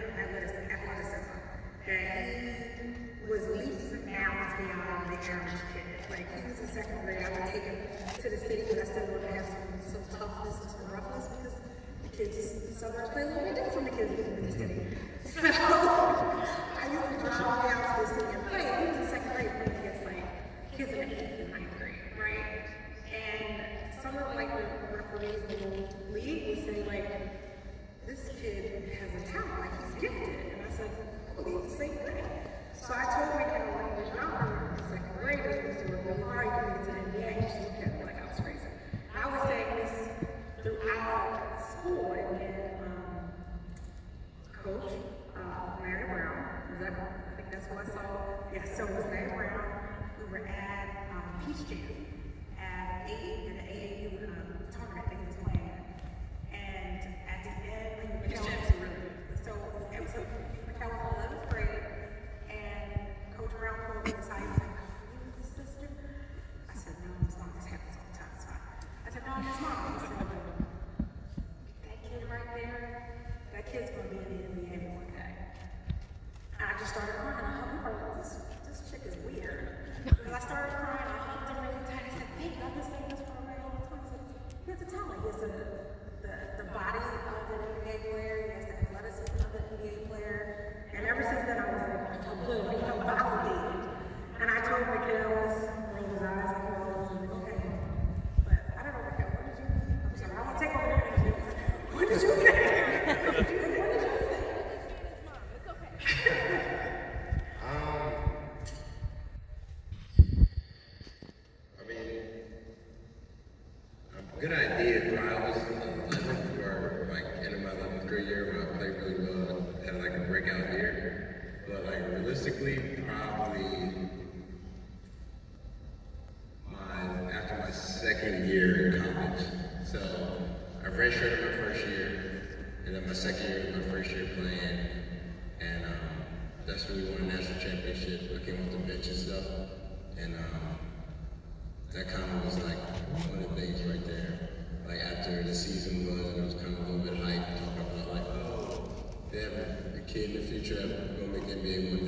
gift of he was leaps and bounds beyond the average kid. Like, he was in second grade, I would take him to the city, I still would have some, some toughness and some roughness because the kids in suburbs play a little bit different from the kids in the city. So, I used to drive down to the city and play. He was in second grade playing against, like, kids in the eighth and ninth grade, right? And some of like the referees in the league would say like, this kid has a talent, like he's gifted. And I So I told my kid when he was younger, second he used to used to at me like I was crazy. And I was saying this throughout school, and um, Coach uh, Mary Brown, is that, I think that's who I saw. Yes, so it was Mary. We were at um, Peach Jam at eight in the AAU um, tournament that he was playing. in. And at the end, like, Peach Jam's really good. So it was a Michaela from 11th grade, and Coach Brown pulled me aside. He's like, "You with this sister?" I said, "No, it's not. This happens all the time. It's fine." I said, "No, it's not." He said, that kid right there, that kid's gonna be in the NBA one day. And I just started crying. I hugged her. like, This, this chick is weird. Because I started crying. I hugged him really tight. I said, babe, I've been saying this for a very long time. I said, you have to tell me. He has the, the, the body of an NBA player. He has the athleticism of an NBA player. And ever since then, I was like, I feel good. I felt validated. And I told Mikal, rolled his eyes like, well, I was like, okay. But I don't know, Mikal, what did you, I'm sorry, I want to take over your interview. What did you think? What did you think? Um, I mean, a good idea. When I was in 11th, or like end of my 11th grade year, when I played really well, had like a breakout year. But like realistically, probably my after my second year in college. So I redshirted my first year, and then my second year was my first year playing, and um, that's when we won a national championship. I came off the bench and stuff, and um, that kind of was like one of the things right there. Like after the season was, it was kind of a little bit hype, talking about like, oh, they have a, kid in the future that will make NBA one